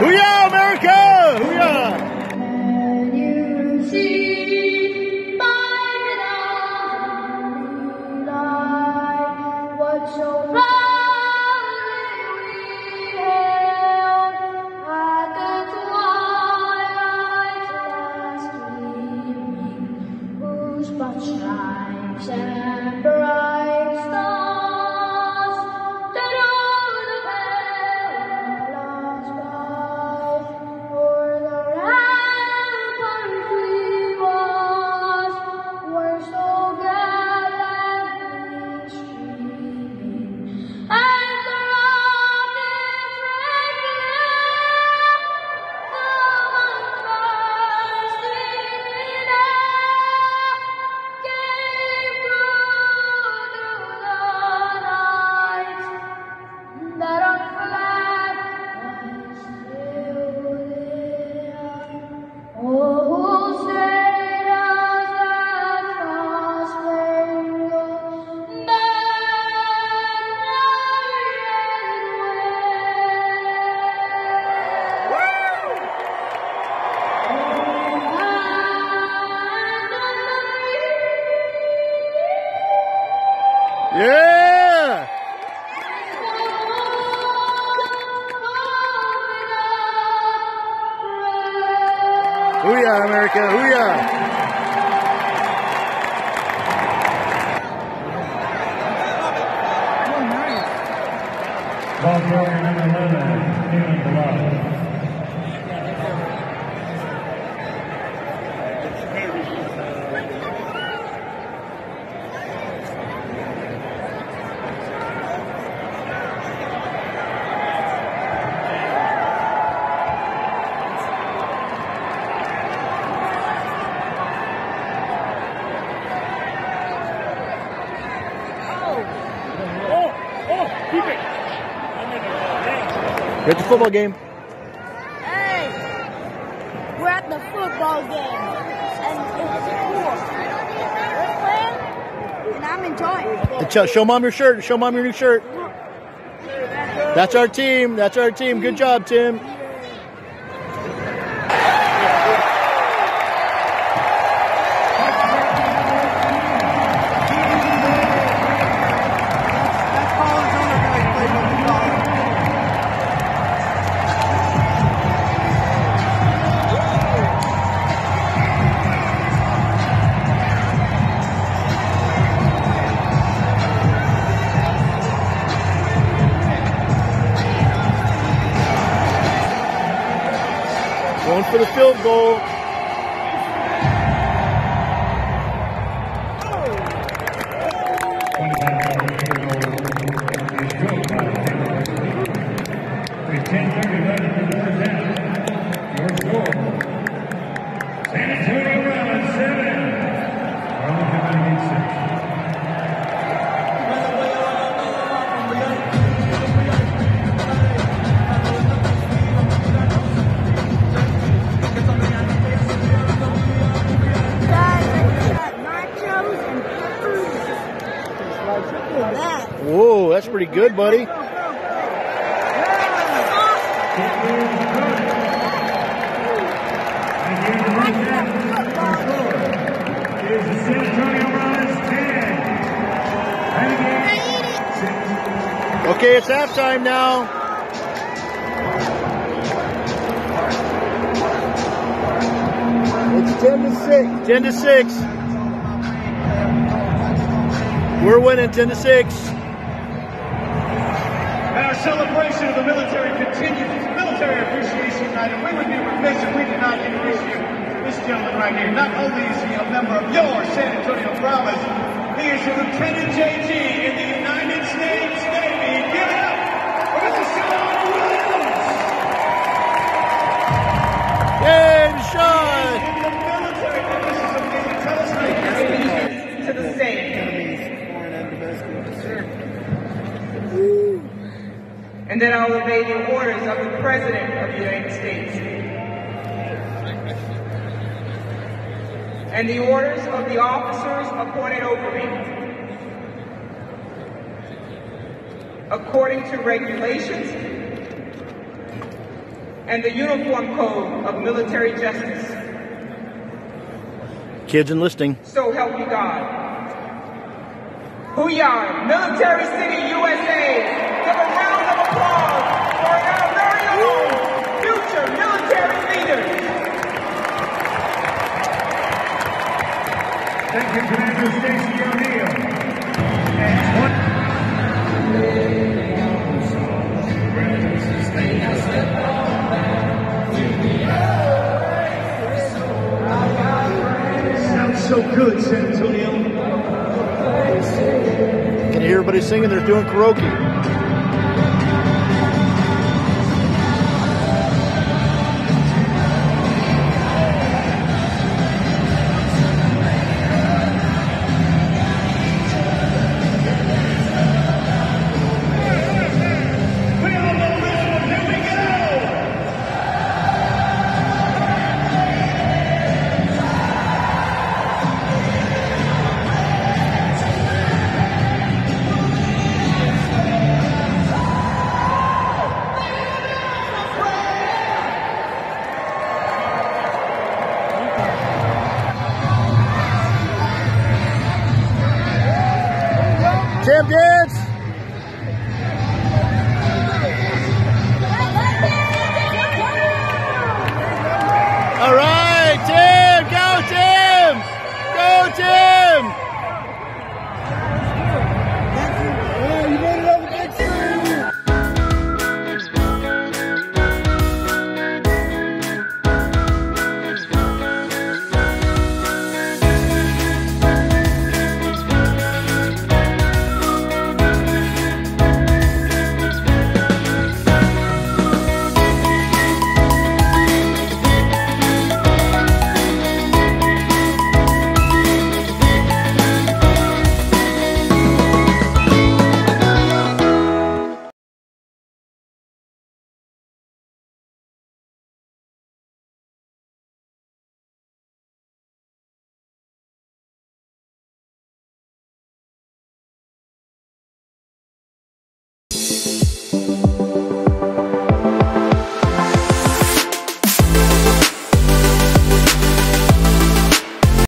Booyah, America! Booyah! Yeah! Hooyah, America! Hooyah! Ball carrier number 11, Kevin Bilal. Get the football game. Hey, we're at the football game, and it's cool. We're playing, and I'm enjoying. And show, show mom your shirt. Show mom your new shirt. That's our team. That's our team. Good job, Tim. Going for the field goal. With 10:30 left Brahmas, 10, Renegades, 6. Okay, it's halftime now. It's 10 to 6. 10 to 6. We're winning 10 to 6. And our celebration of the military continues. Military Appreciation Night, and we would be remiss if we did not introduce you to this gentleman right here. Not only is he a member of your San Antonio Brahmas, he is a Lieutenant JG in the United States And that I will obey the orders of the President of the United States. And the orders of the officers appointed over me. According to regulations and the Uniform Code of Military Justice. Kids enlisting. So help you God. Hooyah, Military City, USA. Commander Stacy O'Neill. Sounds so good, San Antonio. Can you hear everybody singing? They're doing karaoke.